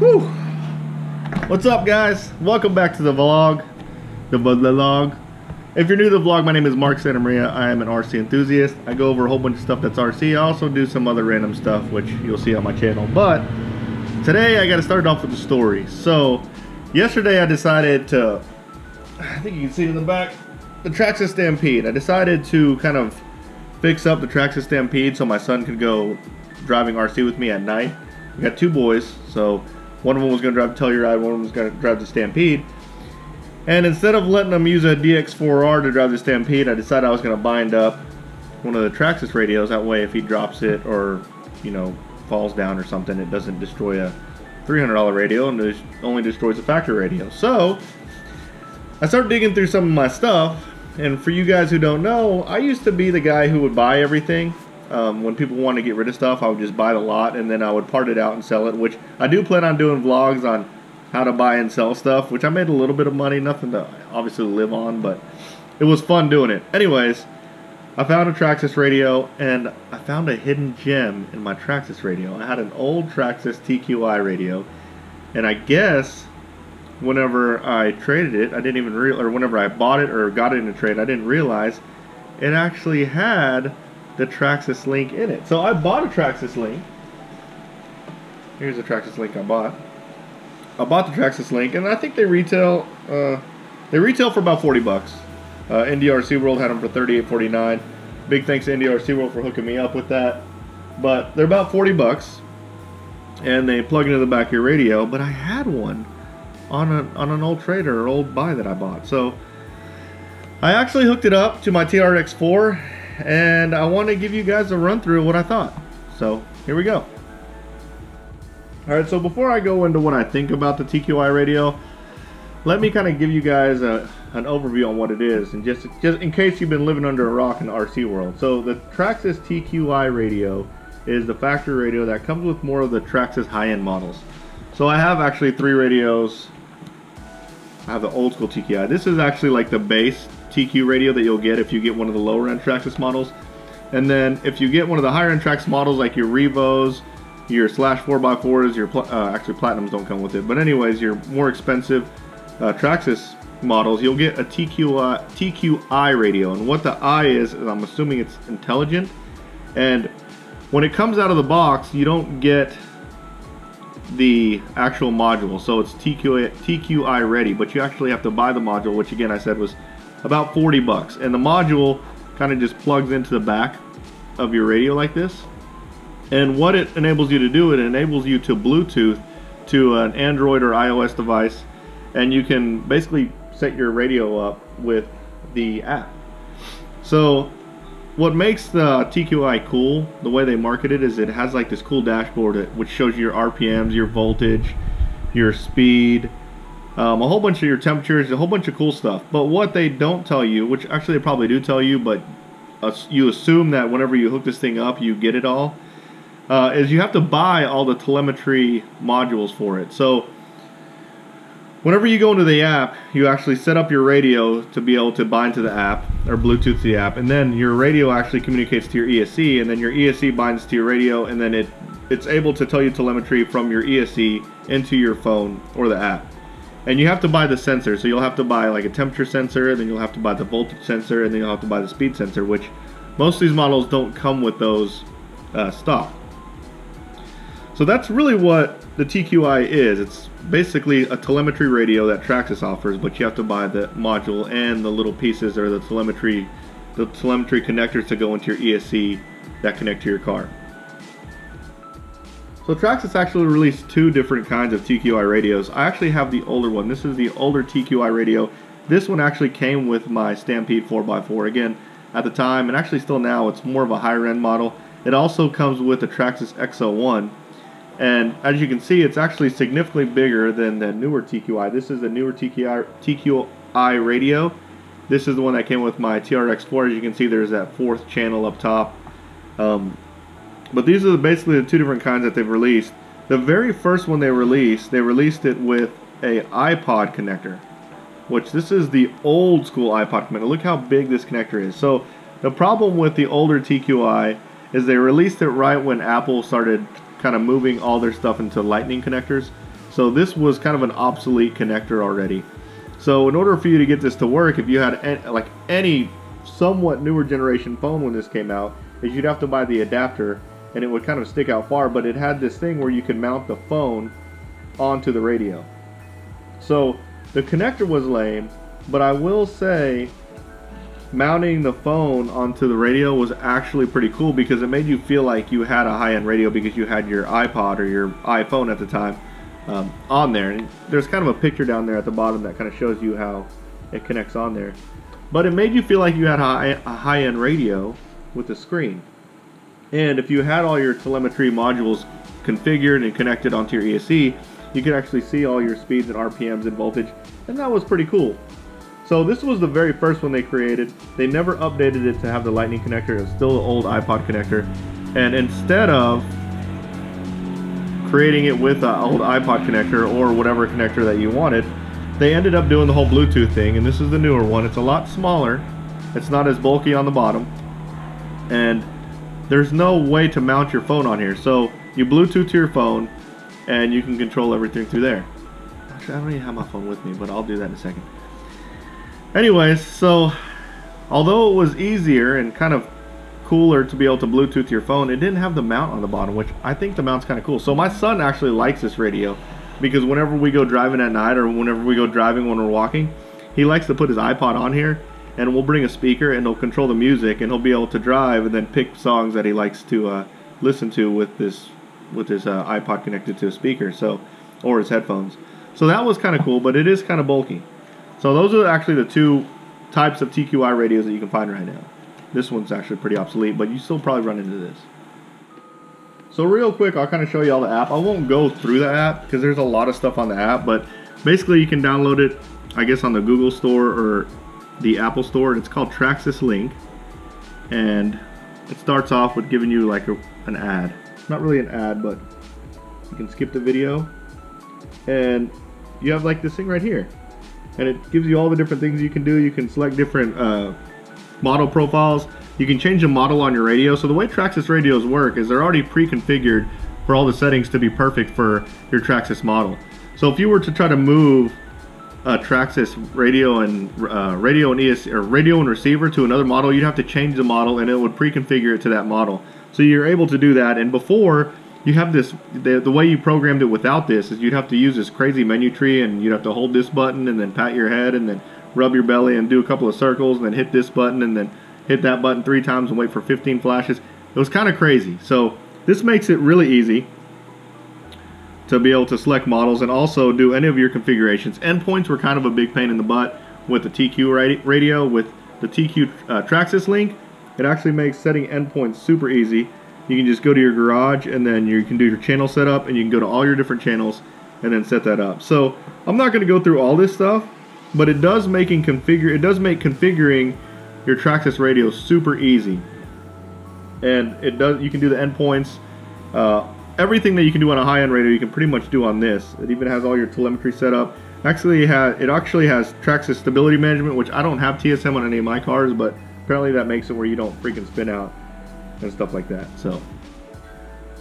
Whew. What's up, guys? Welcome back to the vlog. The vlog. If you're new to the vlog, my name is Mark Santa Maria. I am an RC enthusiast. I go over a whole bunch of stuff that's RC. I also do some other random stuff, which you'll see on my channel. But today, I got to start off with a story. So, yesterday I decided to, I think you can see it in the back, the Traxxas Stampede. I decided to kind of fix up the Traxxas Stampede so my son could go driving RC with me at night. We got two boys, so one of them was going to drive Telluride, one of them was going to drive the Stampede. And instead of letting them use a DX4R to drive the Stampede, I decided I was going to bind up one of the Traxxas radios. That way, if he drops it or, you know, falls down or something, it doesn't destroy a $300 radio and it only destroys a factory radio. So, I started digging through some of my stuff. And for you guys who don't know, I used to be the guy who would buy everything. Um, when people want to get rid of stuff, I would just buy the lot and then I would part it out and sell it, which I do plan on doing vlogs on how to buy and sell stuff, which I made a little bit of money, nothing to obviously live on, but it was fun doing it. Anyways, I found a Traxxas radio and I found a hidden gem in my Traxxas radio. I had an old Traxxas TQI radio, and I guess whenever I traded it, I didn't even real or whenever I bought it or got it in a trade, I didn't realize it actually had the Traxxas link in it. So I bought a Traxxas link. Here's the Traxxas link I bought. I bought the Traxxas link, and I think they retail. Uh, they retail for about 40 bucks. Uh, Indy RC World had them for 38.49. Big thanks to Indy RC World for hooking me up with that. But they're about 40 bucks, and they plug into the back of your radio. But I had one on a, on an old trader or old buy that I bought. So I actually hooked it up to my TRX4 and I want to give you guys a run through of what I thought. So here we go. Alright, so before I go into what I think about the TQI radio, let me kind of give you guys a, an overview on what it is, and just just in case you've been living under a rock in the RC world. So the Traxxas TQI radio is the factory radio that comes with more of the Traxxas high-end models. So I have actually three radios. I have the old school TQI. This is actually like the base TQ radio that you'll get if you get one of the lower end Traxxas models. And then if you get one of the higher end Traxxas models like your Revos, your slash 4x4s, your uh, actually Platinums don't come with it, but anyways, your more expensive uh, Traxxas models, you'll get a TQI, TQI radio. And what the I is, is I'm assuming it's intelligent. And when it comes out of the box, you don't get the actual module. So it's TQI, TQI ready, but you actually have to buy the module, which again I said was about 40 bucks. And the module kind of just plugs into the back of your radio like this. And what it enables you to do, it enables you to Bluetooth to an Android or iOS device. And you can basically set your radio up with the app. So what makes the TQI cool, the way they market it, is it has like this cool dashboard which shows you your RPMs, your voltage, your speed, um, a whole bunch of your temperatures, a whole bunch of cool stuff. But what they don't tell you, which actually they probably do tell you, but uh, you assume that whenever you hook this thing up, you get it all, uh, is you have to buy all the telemetry modules for it. So whenever you go into the app, you actually set up your radio to be able to bind to the app or Bluetooth to the app, and then your radio actually communicates to your ESC, and then your ESC binds to your radio, and then it it's able to tell you telemetry from your ESC into your phone or the app. And you have to buy the sensor, so you'll have to buy like a temperature sensor, and then you'll have to buy the voltage sensor, and then you'll have to buy the speed sensor, which most of these models don't come with those uh, stock. So that's really what the TQI is. It's basically a telemetry radio that Traxxas offers, but you have to buy the module and the little pieces or the telemetry, the telemetry connectors to go into your ESC that connect to your car. So Traxxas actually released two different kinds of TQI radios. I actually have the older one. This is the older TQI radio. This one actually came with my Stampede 4x4. Again, at the time, and actually still now, it's more of a higher end model. It also comes with the Traxxas X01. And as you can see, it's actually significantly bigger than the newer TQI. This is the newer TQI, TQI radio. This is the one that came with my TRX4. As you can see, there's that fourth channel up top. Um, but these are basically the two different kinds that they've released. The very first one they released, they released it with a iPod connector, which this is the old school iPod connector. Look how big this connector is. So the problem with the older TQI is they released it right when Apple started kind of moving all their stuff into lightning connectors. So this was kind of an obsolete connector already. So in order for you to get this to work, if you had any, like any somewhat newer generation phone when this came out, is you'd have to buy the adapter and it would kind of stick out far, but it had this thing where you could mount the phone onto the radio. So the connector was lame, but I will say mounting the phone onto the radio was actually pretty cool because it made you feel like you had a high-end radio because you had your iPod or your iPhone at the time um, on there. And there's kind of a picture down there at the bottom that kind of shows you how it connects on there. But it made you feel like you had a high-end radio with the screen. And if you had all your telemetry modules configured and connected onto your ESC, you could actually see all your speeds and RPMs and voltage, and that was pretty cool. So this was the very first one they created. They never updated it to have the lightning connector. It's still the old iPod connector. And instead of creating it with an old iPod connector or whatever connector that you wanted, they ended up doing the whole Bluetooth thing. And this is the newer one. It's a lot smaller. It's not as bulky on the bottom. And there's no way to mount your phone on here. So you Bluetooth to your phone and you can control everything through there. Actually, I don't even have my phone with me, but I'll do that in a second. Anyways, so although it was easier and kind of cooler to be able to Bluetooth your phone, it didn't have the mount on the bottom, which I think the mount's kind of cool. So my son actually likes this radio because whenever we go driving at night or whenever we go driving when we're walking, he likes to put his iPod on here and we'll bring a speaker and he'll control the music and he'll be able to drive and then pick songs that he likes to uh, listen to with this with his uh, iPod connected to a speaker, so or his headphones. So that was kind of cool, but it is kind of bulky. So those are actually the two types of TQI radios that you can find right now. This one's actually pretty obsolete, but you still probably run into this. So real quick, I'll kind of show you all the app. I won't go through the app because there's a lot of stuff on the app, but basically you can download it, I guess, on the Google Store or the Apple Store. It's called Traxxas Link, and it starts off with giving you like a, an ad not really an ad, but you can skip the video. And you have like this thing right here. And it gives you all the different things you can do. You can select different uh, model profiles. You can change the model on your radio. So the way Traxxas radios work is they're already pre-configured for all the settings to be perfect for your Traxxas model. So if you were to try to move a Traxxas radio and uh, radio and ES or radio and receiver to another model, you'd have to change the model and it would pre-configure it to that model. So you're able to do that. And before, you have this, the, the way you programmed it without this is you'd have to use this crazy menu tree and you'd have to hold this button and then pat your head and then rub your belly and do a couple of circles and then hit this button and then hit that button three times and wait for 15 flashes. It was kind of crazy. So this makes it really easy to be able to select models and also do any of your configurations. Endpoints were kind of a big pain in the butt with the TQ radio. With the TQ uh, Traxxas link, it actually makes setting endpoints super easy. You can just go to your garage and then you can do your channel setup and you can go to all your different channels and then set that up. So I'm not going to go through all this stuff, but it does making configure it does make configuring your Traxxas radio super easy. And it does you can do the endpoints. Uh, everything that you can do on a high-end radio you can pretty much do on this. It even has all your telemetry set up. Actually, it, actually has Traxxas stability management, which I don't have TSM on any of my cars, but apparently that makes it where you don't freaking spin out and stuff like that. So,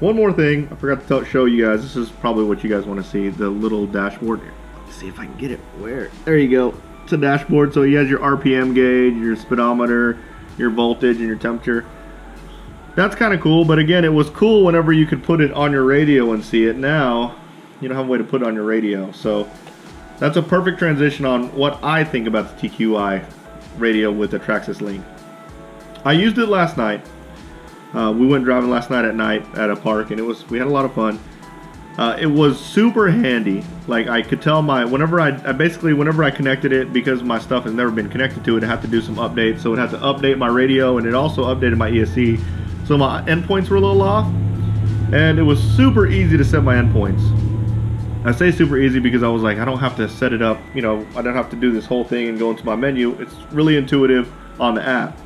one more thing I forgot to show you guys. This is probably what you guys want to see. The little dashboard. Let's see if I can get it. Where? There you go. It's a dashboard. So he has your RPM gauge, your speedometer, your voltage, and your temperature. That's kind of cool. But again, it was cool whenever you could put it on your radio and see it. Now, you don't have a way to put it on your radio. So that's a perfect transition on what I think about the TQI radio with the Traxxas Link. I used it last night. Uh, we went driving last night at night at a park, and it was we had a lot of fun. Uh, it was super handy. Like I could tell my whenever I, I, basically whenever I connected it because my stuff has never been connected to it, I had to do some updates. So it had to update my radio, and it also updated my ESC. So my endpoints were a little off, and it was super easy to set my endpoints. I say super easy because I was like, I don't have to set it up, you know, I don't have to do this whole thing and go into my menu. It's really intuitive on the app.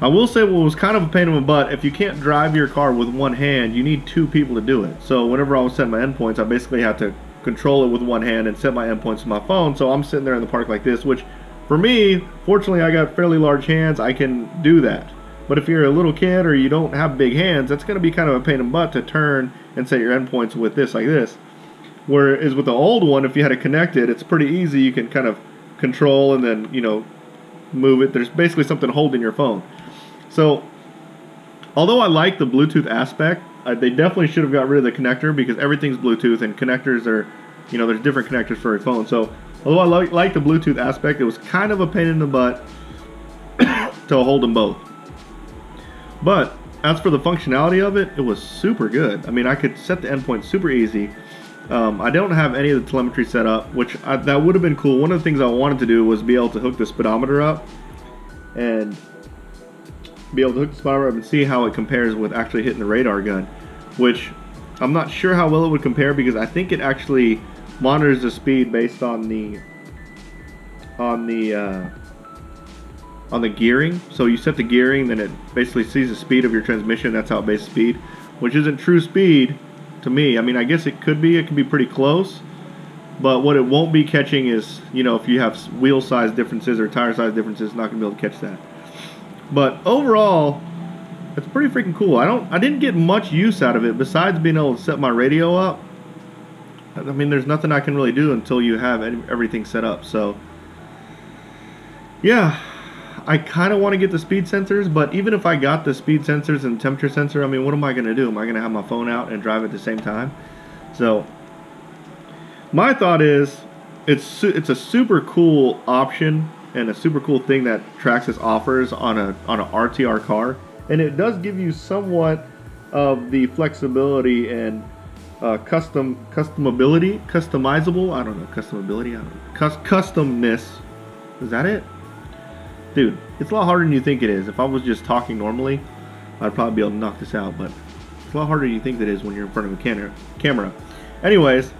I will say what was kind of a pain in the butt, if you can't drive your car with one hand, you need two people to do it. So whenever I was setting my endpoints, I basically had to control it with one hand and set my endpoints with my phone. So I'm sitting there in the park like this, which for me, fortunately I got fairly large hands, I can do that. But if you're a little kid or you don't have big hands, that's going to be kind of a pain in the butt to turn and set your endpoints with this like this. Whereas with the old one, if you had to connect it connected, it's pretty easy. You can kind of control and then you know move it. There's basically something holding your phone. So although I like the Bluetooth aspect, they definitely should have got rid of the connector because everything's Bluetooth and connectors are, you know, there's different connectors for a phone. So although I like the Bluetooth aspect, it was kind of a pain in the butt to hold them both. But as for the functionality of it, it was super good. I mean, I could set the endpoint super easy. Um, I don't have any of the telemetry set up, which I, that would have been cool. One of the things I wanted to do was be able to hook the speedometer up and be able to hook the speedometer up and see how it compares with actually hitting the radar gun, which I'm not sure how well it would compare because I think it actually monitors the speed based on the on the uh, on the gearing. So you set the gearing, then it basically sees the speed of your transmission. That's how it bases speed, which isn't true speed to me. I mean, I guess it could be. It could be pretty close. But what it won't be catching is, you know, if you have wheel size differences or tire size differences, it's not going to be able to catch that. But overall, it's pretty freaking cool. I don't, I didn't get much use out of it besides being able to set my radio up. I mean, there's nothing I can really do until you have everything set up. So, yeah, I kind of want to get the speed sensors, but even if I got the speed sensors and temperature sensor, I mean, what am I going to do? Am I going to have my phone out and drive at the same time? So, my thought is, it's it's a super cool option and a super cool thing that Traxxas offers on a on an RTR car, and it does give you somewhat of the flexibility and uh, custom customability, customizable. I don't know customability. I don't know. Cus- customness. Is that it? Dude, it's a lot harder than you think it is. If I was just talking normally, I'd probably be able to knock this out, but it's a lot harder than you think it is when you're in front of a camera. camera. Anyways,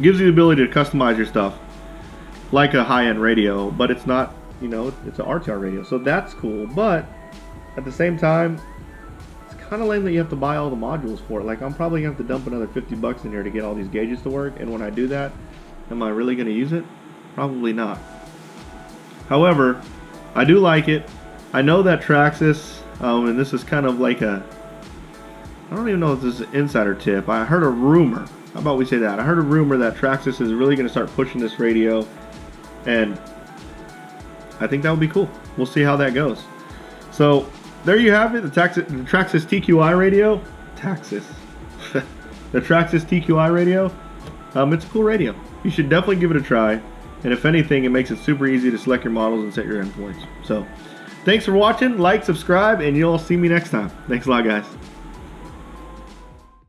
gives you the ability to customize your stuff like a high-end radio, but it's not, you know, it's an RTR radio, so that's cool. But at the same time, it's kind of lame that you have to buy all the modules for it. Like, I'm probably going to have to dump another 50 bucks in here to get all these gauges to work, and when I do that, am I really going to use it? Probably not. However, I do like it. I know that Traxxas, um, and this is kind of like a, I don't even know if this is an insider tip. I heard a rumor. How about we say that? I heard a rumor that Traxxas is really going to start pushing this radio, and I think that would be cool. We'll see how that goes. So there you have it, the, Traxxas, the Traxxas TQI radio. Traxxas. the Traxxas TQI radio. Um, it's a cool radio. You should definitely give it a try. And if anything, it makes it super easy to select your models and set your endpoints. So, thanks for watching. Like, subscribe, and you'll see me next time. Thanks a lot, guys.